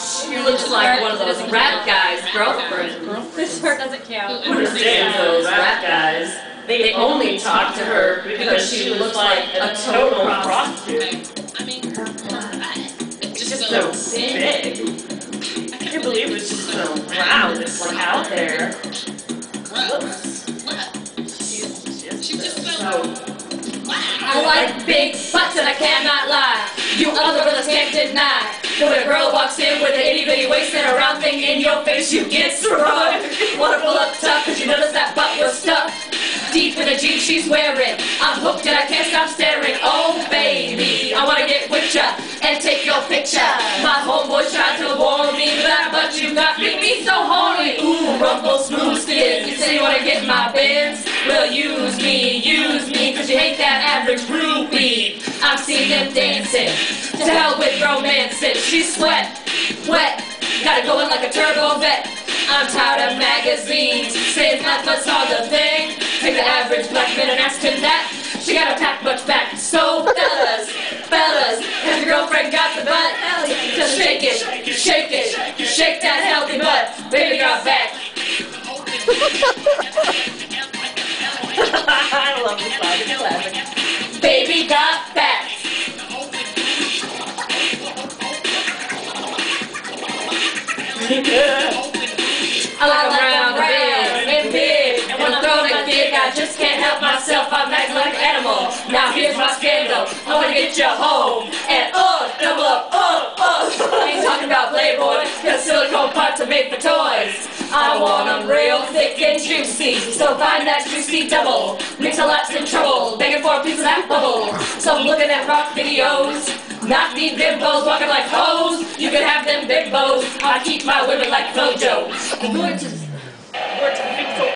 She looks like one of those rap guys' girlfriends. This part doesn't count. Understand those rap guys. They only talk to her because she looks like a total prostitute. I mean, her butt. It's just so big. I can't believe it's just so round. It's like out there. Whoops. She's just so. I like big butts and I cannot lie. You other brothers can't deny. When a girl walks in with an itty bitty waist and a round thing in your face, you get sprung. Wanna pull up tough cause you notice that butt was stuck. Deep in the jeans she's wearing. I'm hooked and I can't stop staring. Oh baby, I wanna get with ya and take your picture. My homeboys tried to warn me that, but you got me, me so horny. Ooh, rumple smooth skin. You say you wanna get my Benz? Well, use me, dancing. To hell with romancing. She's sweat, wet, got it going like a turbo Vette. I'm tired of magazines, saying that was all the thing. Take the average black man and ask him that. She got a pack much back. So fellas, fellas, has your girlfriend got the butt? Hell yeah. Just shake it, shake it, shake that healthy butt. Baby got back. I love this song. It's classic. I like around the big and big. And when I'm throwing a dick, I just can't help myself. I'm acting like an animal. Now here's my scandal. I wanna get you home. And uh, double up, uh, uh. Ain't talking about Playboy, cause silicone parts are made for toys. I want 'em real thick and juicy. So find that juicy double. Mix a lot's in trouble. Begging for a piece of that bubble. So I'm looking at rock videos. Not these bimbos walking like hoes. You can have them big bows. I keep my women like Flojo. We're just